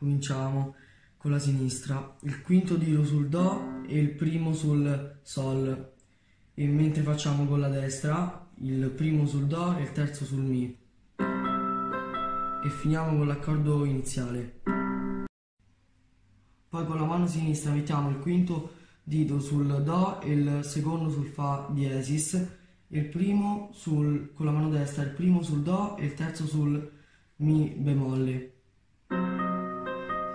Cominciamo con la sinistra, il quinto dito sul Do e il primo sul Sol, e mentre facciamo con la destra il primo sul Do e il terzo sul Mi. E finiamo con l'accordo iniziale. Poi con la mano sinistra mettiamo il quinto dito sul Do e il secondo sul Fa diesis, il primo sul, con la mano destra il primo sul Do e il terzo sul Mi bemolle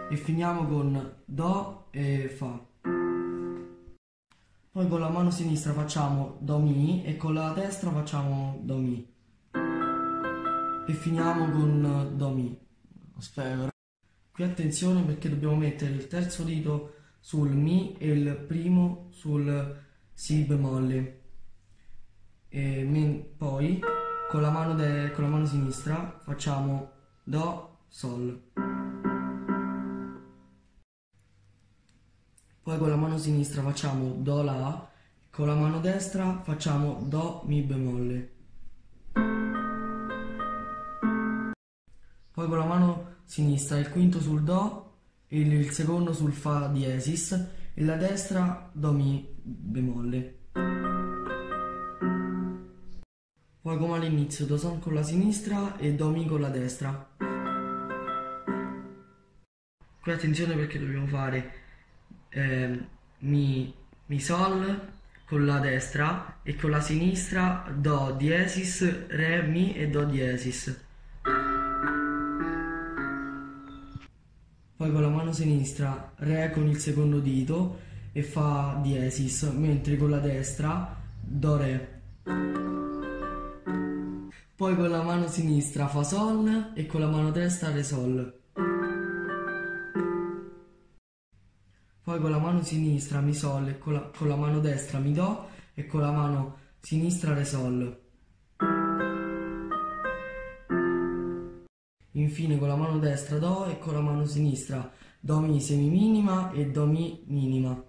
e finiamo con Do e Fa. Poi con la mano sinistra facciamo Do Mi e con la destra facciamo Do Mi. E finiamo con Do Mi. Aspetta. Qui attenzione perché dobbiamo mettere il terzo dito sul Mi e il primo sul Si bemolle. E poi con la mano, con la mano sinistra facciamo Do, Sol. Poi con la mano sinistra facciamo Do La, con la mano destra facciamo Do Mi bemolle. Poi con la mano sinistra il quinto sul Do, il, il secondo sul Fa diesis e la destra Do Mi bemolle. Poi come all'inizio Do Sol con la sinistra e Do Mi con la destra. Qui attenzione perché dobbiamo fare eh, mi, mi sol con la destra e con la sinistra do diesis, re, mi e do diesis. Poi con la mano sinistra re con il secondo dito e fa diesis, mentre con la destra do re. Poi con la mano sinistra fa sol e con la mano destra re sol. Poi con la mano sinistra mi sol e con la, con la mano destra mi do e con la mano sinistra re sol. Infine con la mano destra do e con la mano sinistra do mi semiminima e do mi minima.